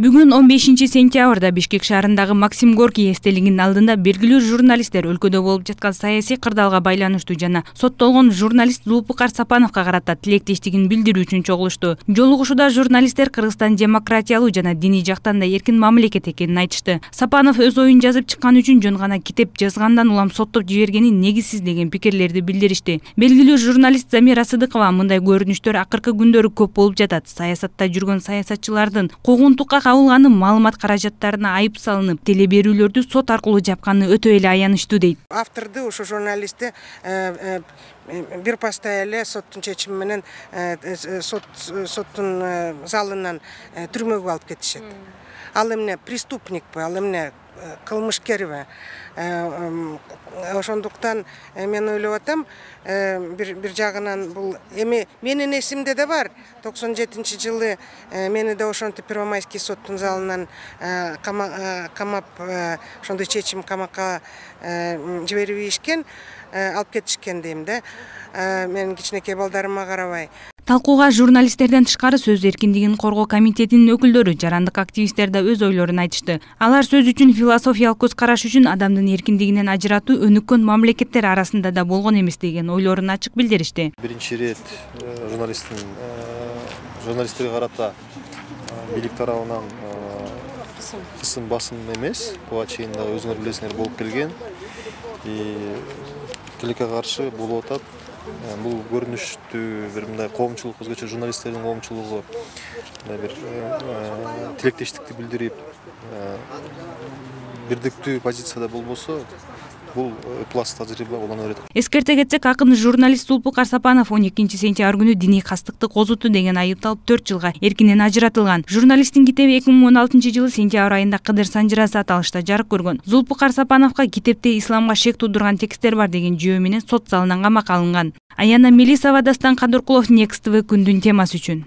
бүгүн он бешинчи сентябрда бишкек шаарындагы максим горький эстелигинин алдында белгилүү журналисттер өлкөдө болуп жаткан саясий кырдаалга байланыштуу жана соттолгон журналист зулпукар сапановго карата тилектештигин билдирүү үчүн чогулушту жолугушууда журналисттер кыргызстан демократиялуу жана диний жактан да эркин мамлекет экенин айтышты. Сапанов өз оюн жазып чыккан үчүн жөн гана китеп жазгандан улам соттоп жибергени негизсиз деген пикирлерди билдиришти белгилүү журналист замира сыдыкова мындай көрүнүштөр акыркы күндөрү көп болуп жатат саясатта жүргөн саясатчылардын куугунтукка кабылганы маалымат каражаттарына айып салынып теле берүүлөрдү сот аркылуу жапканы өтө эле аянычтуу дейт авторду ушул журналистти э, э, бир паста эле соттун чечими менен э, соттун залынан түрмөгө алып кетишет. Ал эмне преступникпи ал эмне кылмышкерби ошондуктан мен ойлоп атам бир жагынан бул эми менин эсимде да бар. Токсон жетинчи жылы мени да ошентип первомайский соттун залынан камап ошондой чечим камакка жиберип ийишкен алып кетишкен дейм да. Менин кичинекей балдарыма карабай. Талкууга журналисттерден тышкары сөз эркиндигин коргоо комитетинин өкүлдөрү жарандык активисттер да өз ойлорун айтышты. Алар сөз үчүн философиялык көз караш үчүн адамдын эркиндигинен ажыратуу өнүккөн мамлекеттер арасында да болгон эмес деген ойлорун ачык билдиришти. Биринчи ирет э, журналисттин э, журналисттерге карата э, бийлик тарабынан кысым. басым эмес. Буга чейин дагы өзүңөр билесиңер болуп келген. Тилекке каршы болуп атат бул көрүнүштү бир мындай коомчулук өзгөчө журналисттердин коомчулугу мындай бир э, э, тилектештикти билдирип бирдиктүү позицияда болбосо бул ыплас тажрыйба улана берет. Эскерте кетсек акын журналист зулпукар сапанов он экинчи сентябрь күнү диний кастыкты козуту деген айыпталып төрт жылга эркинен ажыратылган. Журналисттин китеби эки миң он алтынчы жылы сентябрь айында кыдыр санжырасы аталышта жарык көргөн. Зулпукар сапановго китепте исламга шек туудурган тексттер бар деген жүйө менен сот залынан камакка алынган. Аяна мелисова дастан кадыркулов некст тв күндүн темасы үчүн